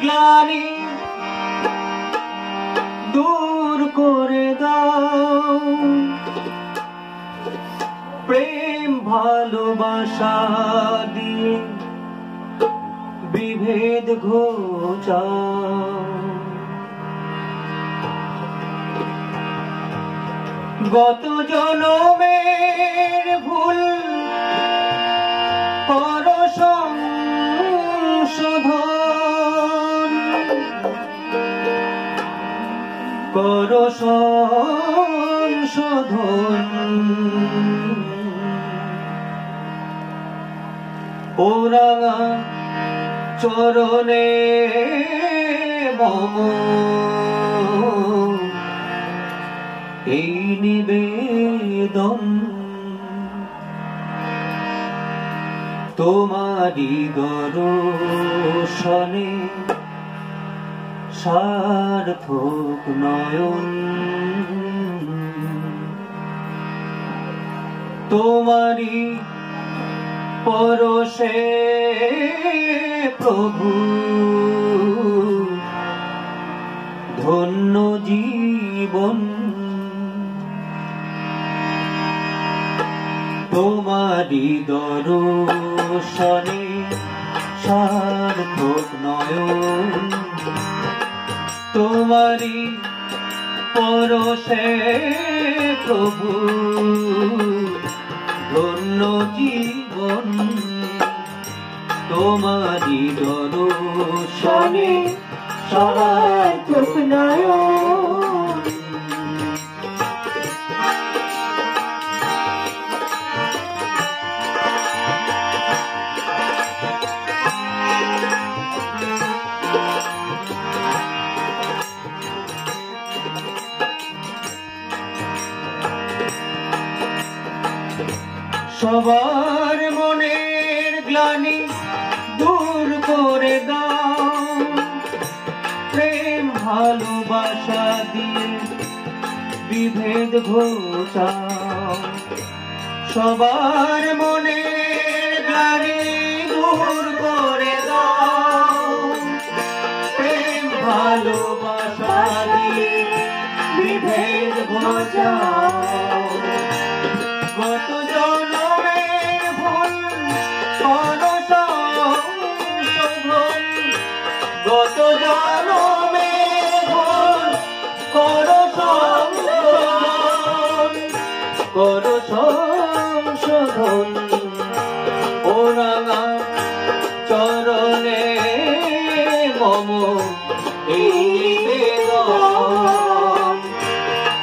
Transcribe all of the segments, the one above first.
গ্লানি দূর করে দাও। প্রেম ভালোবাসা দিয়ে বিভেদ ঘোচা গত জনমের ভুল পর সংশোধন কর সংশোধন ওরাঙা চরণে মম। এই নিবেদন তোমারি দর্শনে সার্থক নয়ন। তোমারি পরশে প্রভু ধন্য জীবন তোমারি দর্শনে সার্থক নয়ন। তোমারি পরশে প্রভু ধন্য জীবন। তোমারি দর্শনে সার্থক সবার মনের গ্লানি দূর করে দাও। প্রেম ভালোবাসা দিয়ে বিভেদ ঘোচাও সবার মনের গ্লানি দূর করে দাও। প্রেম ভালোবাসা দিয়ে বিভেদ ঘোচাও চরণে মম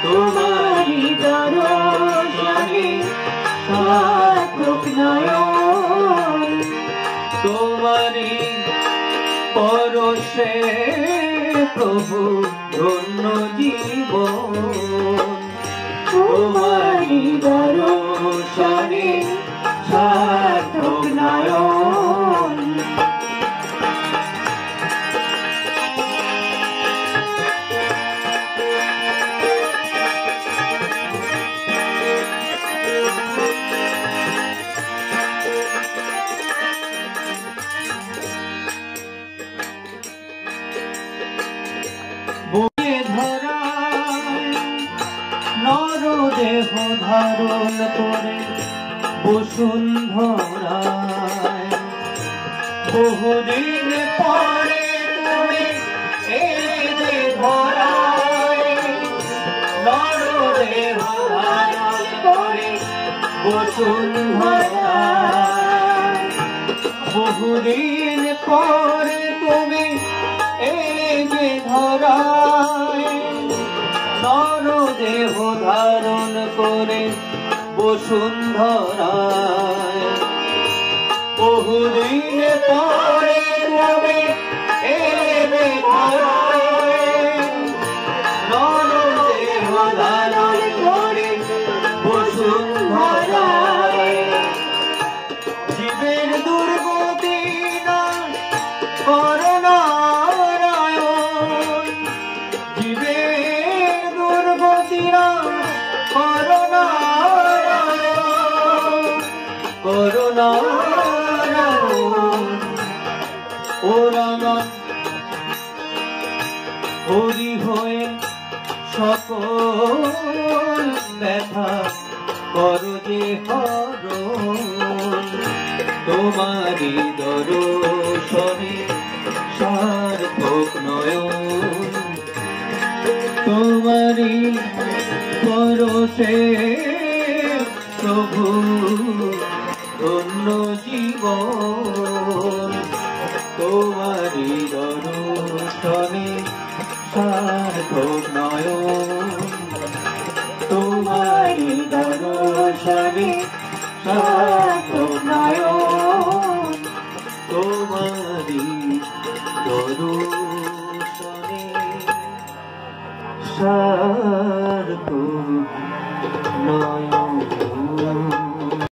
তোমারি দর্শনে নয়ন। তোমারি পরশে প্রভু ধন্য জীবন। তোমারি দর্শনে সার্থক নয়ন। বহুদিন পরে তুমি এলে যে ধরায়। নর দেহ ধারণ করে বহুদিন পরে তুমি এলে যে ধরায়। নর দেহ ধারণ করে বসুন্ধরায় বহুদিন পরে তুমি এলে ধরায় নর দেহ ধারণ করে বসুন্ধরায় জীবের দুর্গতি না করুণারায়ণ জীবের দুর্গতি না করুণারায়ণ করুণারায়ণ ওরাঙা হরি হয়ে সকল ব্যথা করো যে হরণ। তোমারি দর্শনে সার্থক নয়ন। তোমারি পরশে প্রভু ধন্য জীবন। দর্শনে সার্থক নয় তোমারি দর্শনে সার্থক নয় তোমারি দর্শনে সার্থক